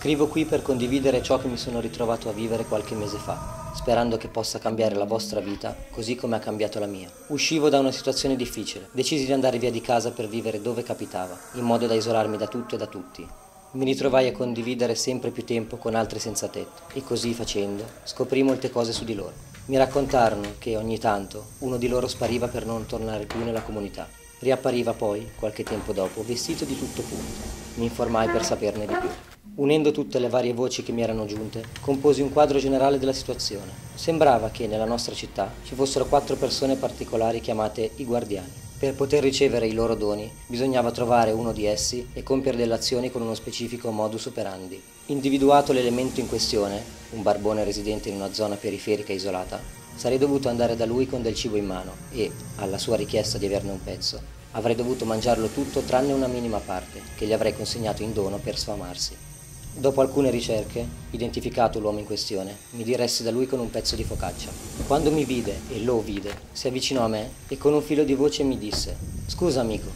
Scrivo qui per condividere ciò che mi sono ritrovato a vivere qualche mese fa, sperando che possa cambiare la vostra vita così come ha cambiato la mia. Uscivo da una situazione difficile, decisi di andare via di casa per vivere dove capitava, in modo da isolarmi da tutto e da tutti. Mi ritrovai a condividere sempre più tempo con altri senza tetto e così facendo scoprì molte cose su di loro. Mi raccontarono che ogni tanto uno di loro spariva per non tornare più nella comunità. Riappariva poi, qualche tempo dopo, vestito di tutto punto. Mi informai per saperne di più. Unendo tutte le varie voci che mi erano giunte, composi un quadro generale della situazione. Sembrava che nella nostra città ci fossero quattro persone particolari chiamate i guardiani. Per poter ricevere i loro doni bisognava trovare uno di essi e compiere delle azioni con uno specifico modus operandi. Individuato l'elemento in questione, un barbone residente in una zona periferica isolata, sarei dovuto andare da lui con del cibo in mano e, alla sua richiesta di averne un pezzo, avrei dovuto mangiarlo tutto tranne una minima parte, che gli avrei consegnato in dono per sfamarsi. Dopo alcune ricerche, identificato l'uomo in questione, mi diressi da lui con un pezzo di focaccia. Quando mi vide e lo vide, si avvicinò a me e con un filo di voce mi disse: Scusa amico,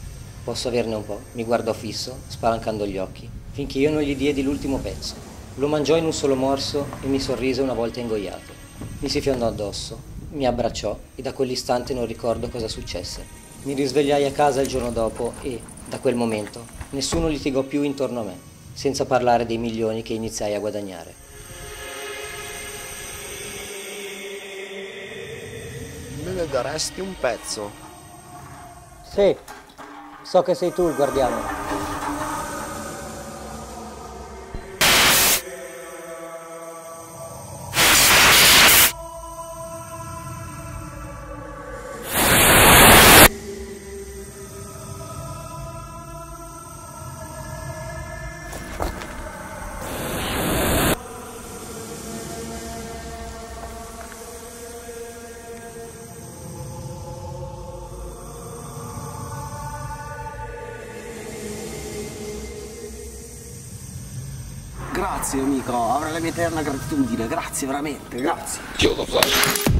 posso averne un po'? Mi guardò fisso, spalancando gli occhi, finché io non gli diedi l'ultimo pezzo. Lo mangiò in un solo morso e mi sorrise una volta ingoiato. Mi si fiondò addosso, mi abbracciò e da quell'istante non ricordo cosa successe. Mi risvegliai a casa il giorno dopo e, da quel momento, nessuno litigò più intorno a me senza parlare dei milioni che iniziai a guadagnare. Me ne daresti un pezzo? Sì, so che sei tu il guardiano. Grazie amico, avrò la mia eterna gratitudine, grazie veramente, grazie. The flash.